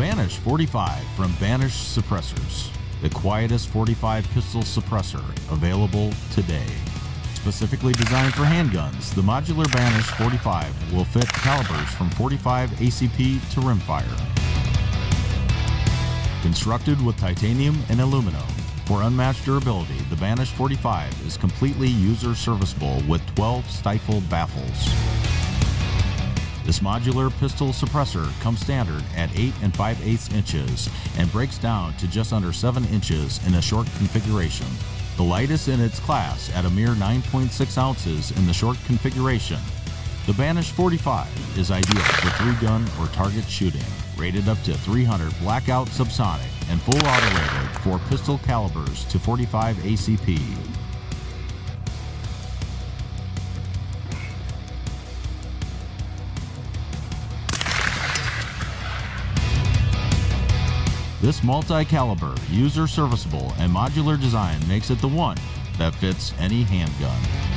Banish 45 from Banish Suppressors, the quietest 45 pistol suppressor available today. Specifically designed for handguns, the modular Banish 45 will fit calibers from 45 ACP to rimfire. Constructed with titanium and aluminum, for unmatched durability, the Banish 45 is completely user serviceable with 12 stifle baffles. This modular pistol suppressor comes standard at 8 and 5 8 inches and breaks down to just under 7 inches in a short configuration. The lightest in its class at a mere 9.6 ounces in the short configuration. The Banish 45 is ideal for three gun or target shooting, rated up to 300 blackout subsonic and full auto rated for pistol calibers to 45 ACP. This multi-caliber, user serviceable, and modular design makes it the one that fits any handgun.